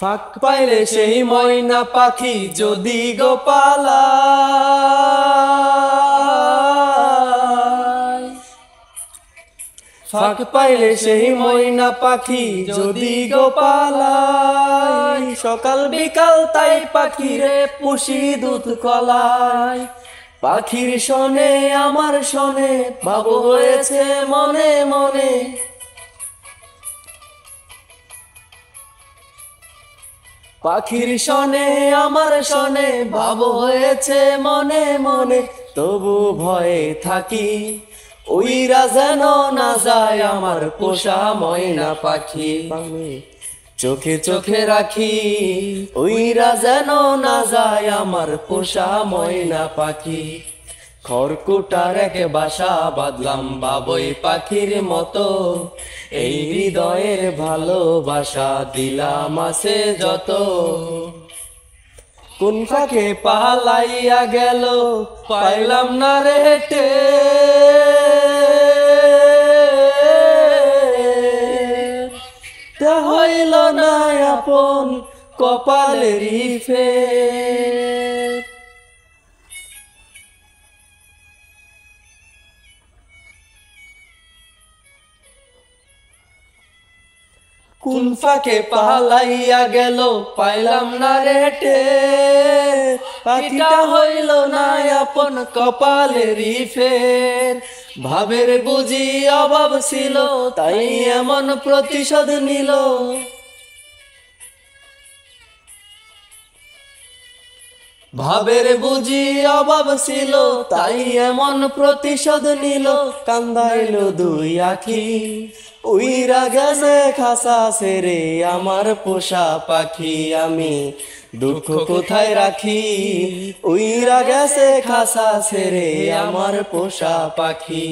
ফাঁক পাইলে সেই ময়না পাখি যদি গোপালা। ফাঁক পাইলে সেই ময়না পাখি যদি গোপালাই সকাল বিকাল তাই পাখিরে পুষি দুধ কলাই। পাখির শোনে, আমার শোনে, বাবু হয়েছে মনে মনে। পাখির শোনে, আমার শোনে, ভাব হয়েছে মনে মনে, তবু ভয়ে থাকি। ওই যেন না যায় আমার পোষা ময়না পাখি। চোখে চোখে রাখি ওই যেন না যায় আমার পোষা ময়না পাখি। খড়কুটার এক বাসা বাঁধলাম বাবই পাখির মতো। এই হৃদয়ের ভালোবাসা দিলাম আছে যত। কোন ফাঁকে পালাইয়া গেল পাইলাম না রে হেঁটে। তা হইল না আপন কপালেরই ফের। কোন ফাঁকে পালাইয়া গেল, পাইলাম না রেটে। পাখিটা হইল না আপন কপালেরই রিফের ভাবের বুঝি অভাব ছিল, তাই এমন প্রতিশোধ নিল। ভাবের বুঝি অভাব ছিল, তাই এমন প্রতিশোধ নিল, কান্দাইল দুই আখি। উইরা গেছে খাসা সেরে আমার পোষা পাখি আমি, দুঃখ কোথায় রাখি? উইরা গেছে খাসা সেরে আমার পোষা পাখি।